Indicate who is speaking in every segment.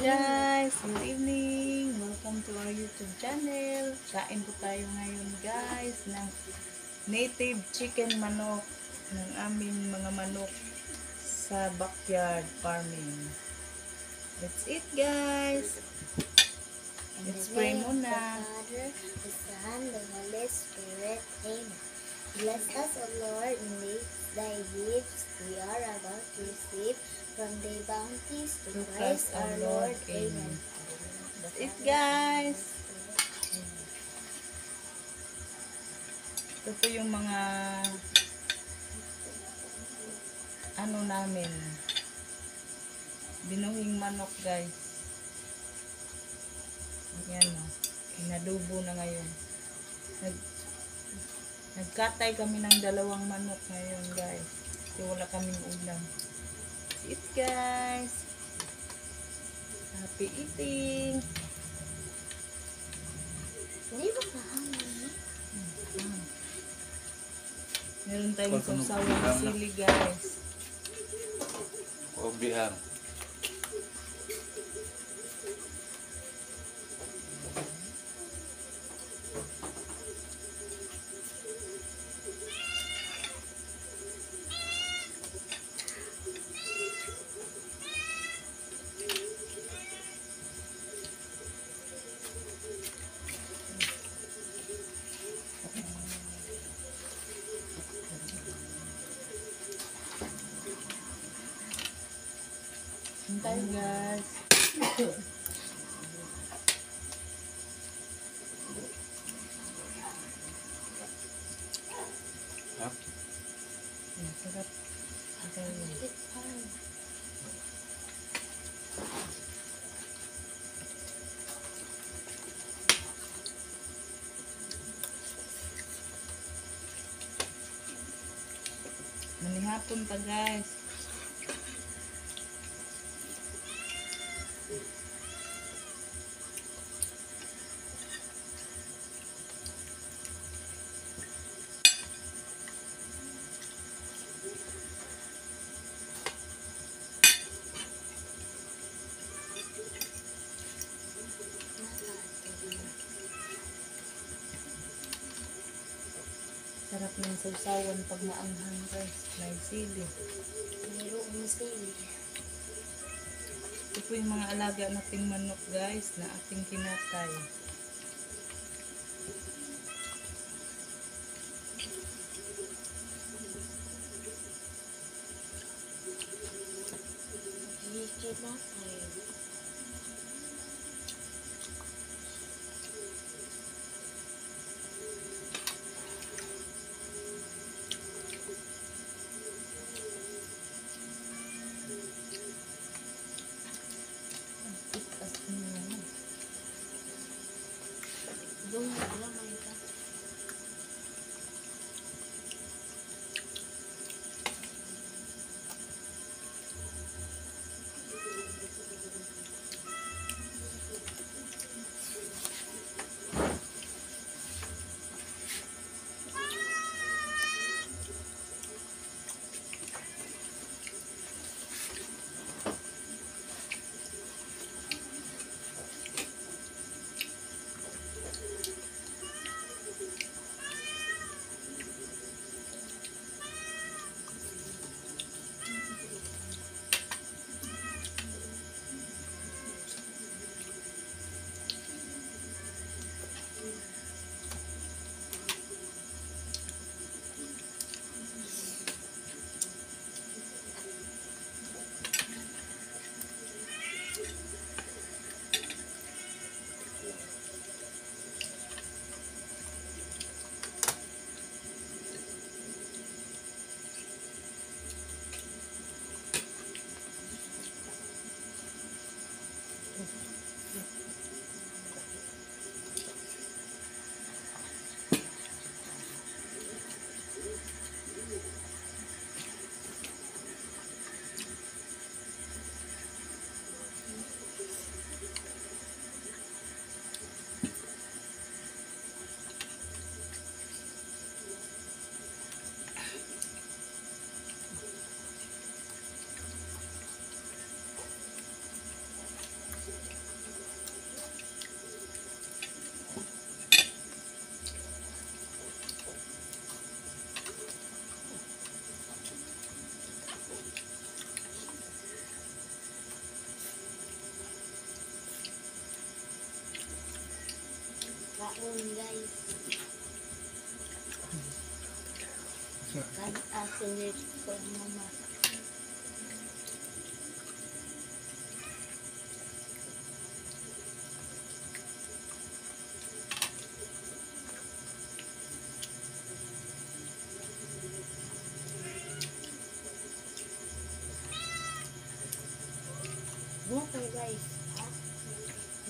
Speaker 1: guys, good evening. Welcome to our YouTube channel. Kain po tayo ngayon guys ng native chicken manok ng aming mga manok sa backyard farming. Let's eat guys. Let's pray muna.
Speaker 2: The Father, the Son, the Holy Spirit. Amen. Bless us, O Lord, in these thy gifts we are about to receive from thy bounties to Christ our Lord. Amen.
Speaker 1: Let's eat guys. Ito po yung mga ano namin binuhing manok guys yan o inadubo na ngayon Nag, nagkatay kami ng dalawang manok ngayon guys kasi wala kaming ulam eat guys. Happy eating. Meron tayong
Speaker 3: ano,
Speaker 1: sausawan sili guys.
Speaker 3: Obihan.
Speaker 1: Manihapon pa guys. Sarap ng sausawan pag maanghang guys. May sili.
Speaker 2: Mayroong sili.
Speaker 1: Ito po yung mga alaga nating manok guys na ating kinatay.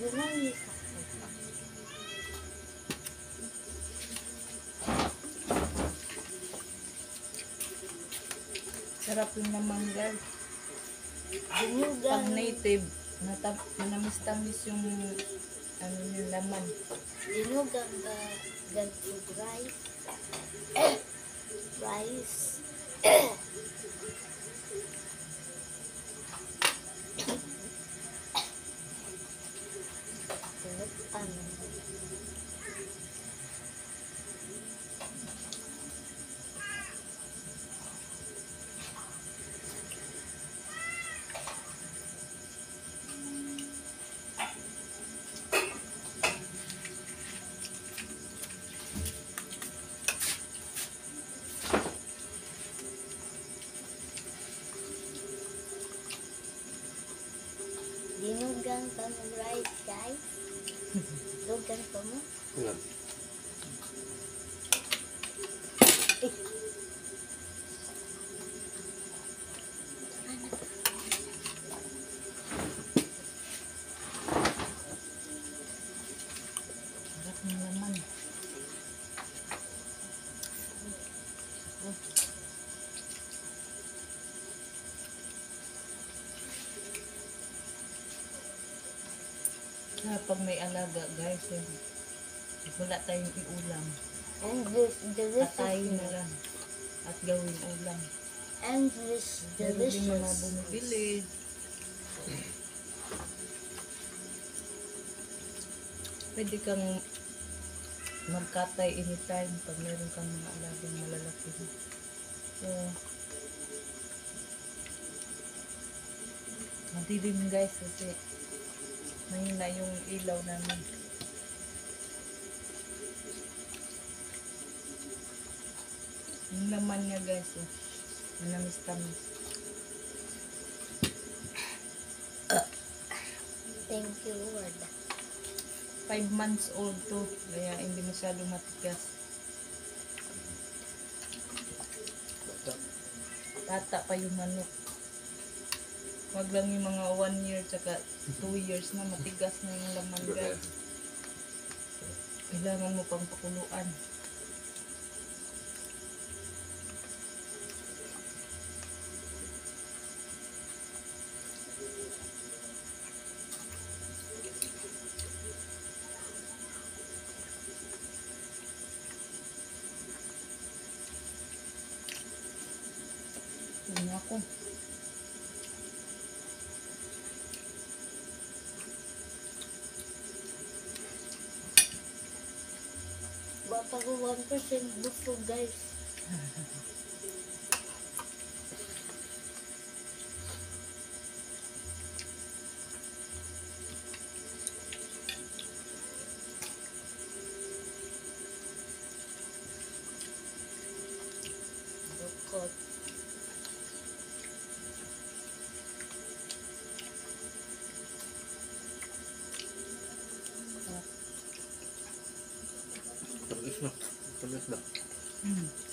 Speaker 2: 日本にさ
Speaker 1: Sarap yung naman guys. Pag native, natap, manamis-tamis yung ano yung laman.
Speaker 2: Dinugan ba ganito rice? rice. Mo rice, guys. Dugan pa mo.
Speaker 3: Nga.
Speaker 1: Ah, pag may alaga guys, eh, wala tayong iulam.
Speaker 2: And this
Speaker 1: Patayin na
Speaker 2: delicious.
Speaker 1: lang at gawin ulam.
Speaker 2: And this
Speaker 1: Meron din mga
Speaker 2: delicious.
Speaker 1: bumibili. Pwede kang magkatay anytime pag meron kang mga alagang malalaki. So, madilim guys kasi mahina yung ilaw namin. Yung laman niya guys, oh. manamis-tamis.
Speaker 2: Thank you, Lord.
Speaker 1: Five months old to, kaya hindi masyado matigas.
Speaker 3: Bata
Speaker 1: pa yung manok. Wag lang yung mga one year tsaka two years na matigas na yung laman guys. Kailangan mo pang pakuluan. Tingnan ako.
Speaker 2: Ko 1% busog, guys.
Speaker 3: Tamis na.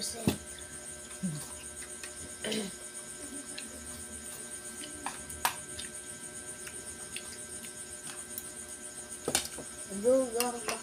Speaker 2: 1%. Dugang kakuhang tugang